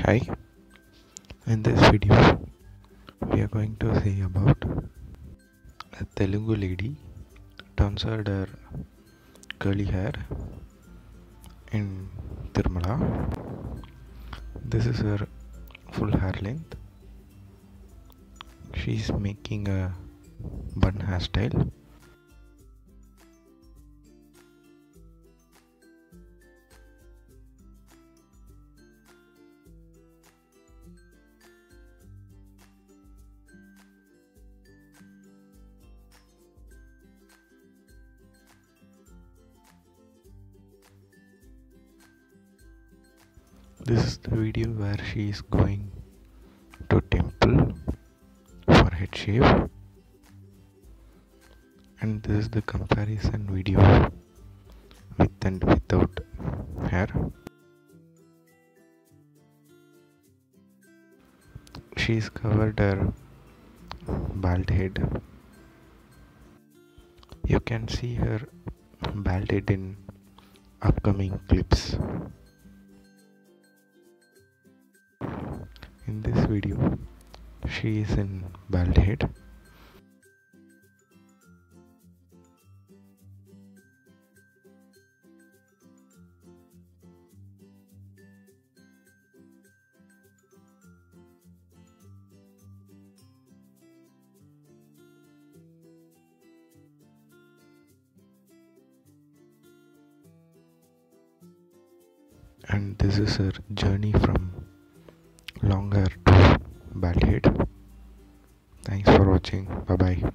Hi, in this video, we are going to see about a Telugu lady turns her curly hair in Tirumala. This is her full hair length. She is making a bun hairstyle. This is the video where she is going to temple for head shave and this is the comparison video with and without hair. She's covered her bald head. You can see her bald head in upcoming clips. In this video, she is in bald head. and this is her journey from long hair to bald head. Thanks for watching. Bye bye